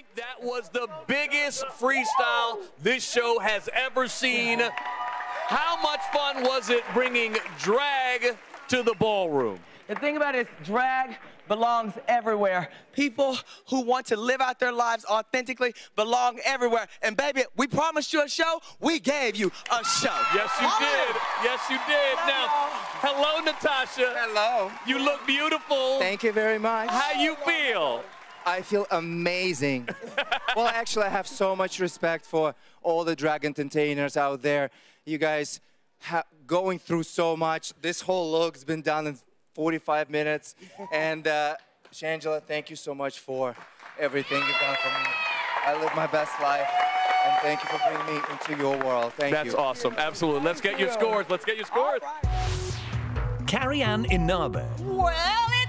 think that was the biggest freestyle this show has ever seen. How much fun was it bringing drag to the ballroom? The thing about it is drag belongs everywhere. People who want to live out their lives authentically belong everywhere. And baby, we promised you a show, we gave you a show. Yes, you did. Yes, you did. Now, hello, Natasha. Hello. You look beautiful. Thank you very much. How you feel? I feel amazing. well, actually, I have so much respect for all the drag entertainers out there. You guys ha- going through so much. This whole look's been done in 45 minutes. And uh, Shangela, thank you so much for everything you've done for me. I live my best life. And thank you for bringing me into your world. Thank That's you. That's awesome. Absolutely. Let's get your scores. Let's get your scores. Carrie Ann Inaba. Well,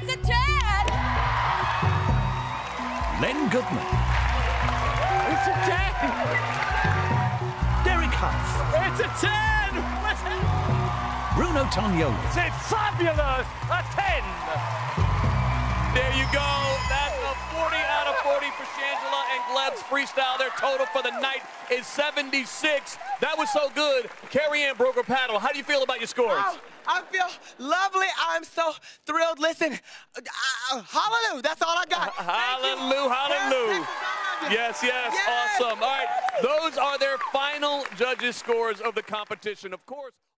it's a 10. Len Goodman, It's a 10. Derek Hough, It's a 10. What's it? Bruno Tonioli, It's a fabulous. A 10. There you go. That's a 40 out of 40 for Shangela and Gleb's freestyle. Their total for the night is 76. That was so good. Carrie Ann broke her paddle. How do you feel about your scores? Oh, I feel lovely. I'm so thrilled. Listen, uh, uh, hallelujah. That's all I got. Hallelujah, hallelujah. Yes, Texas, I love you. Yes, yes, Yes. awesome. All right, those are their final judges' scores of the competition. Of course.